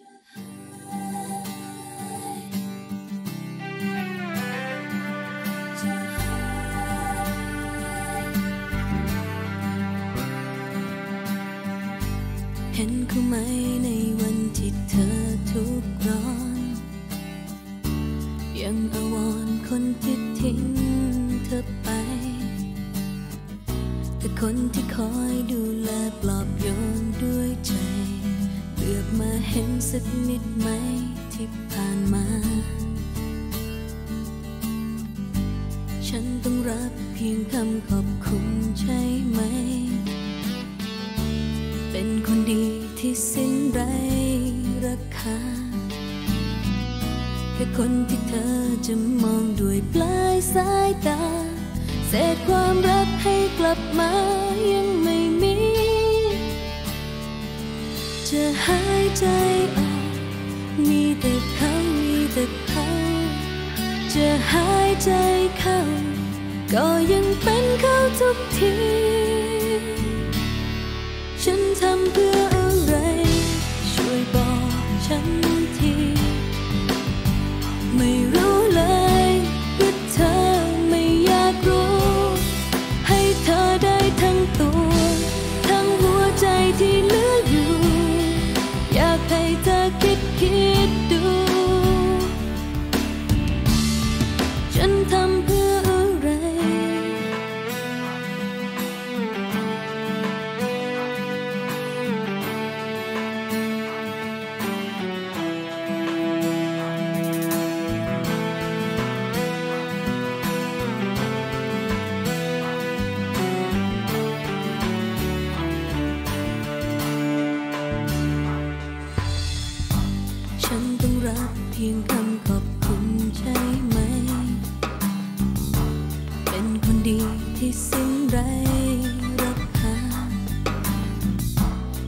เห็นเขาไหมในวันที่เธอทุกข์ร้อน ยังอาวรคนที่ทิ้งเธอไป แต่คนที่คอยดูแลปลอบโยนด้วยใจ ลือบมาเห็นสักนิดไหมที่ผ่านมา ฉันต้องรับเพียงคำขอบคุณใช่ไหม เป็นคนดีที่สิ้นไรราคา แค่คนที่เธอจะมองด้วยปลายสายตา เศษความรักให้กลับมายัง ใจออก มีแต่เขา มีแต่เขา จะหายใจเข้า ก็ยังเป็นเขาทุกที ฉันทำเพื่ออะไร ช่วยบอกฉันที ไม่รู้ ต้องรับเพียงคำขอบคุณใช่ไหม เป็นคนดีที่สิ้นไรราคา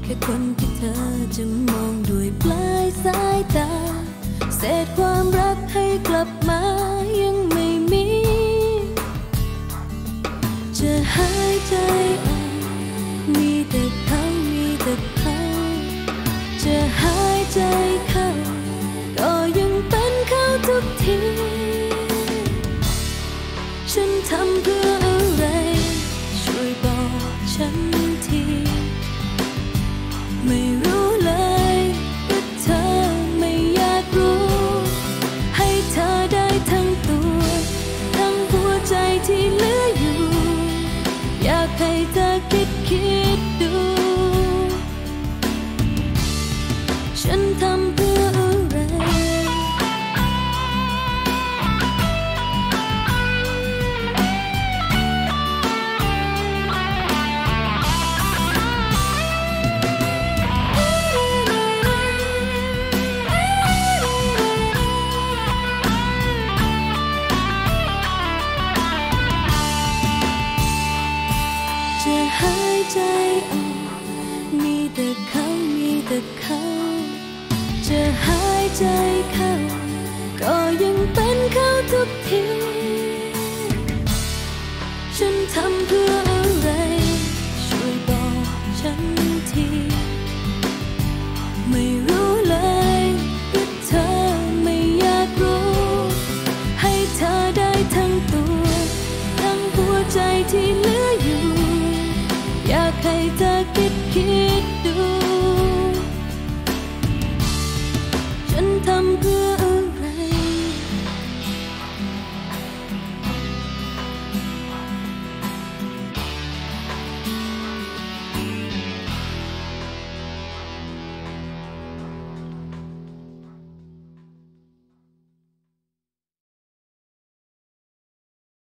แค่คนที่เธอจะมองด้วยปลายสายตา เศษความรักให้กลับมา ไม่รู้เลยว่าเธอไม่อยากรู้ ให้เธอได้ทั้งตัว ทั้งหัวใจที่เหลืออยู่ อยากให้เธอคิดคิดดู ฉันทำเพื่อ จ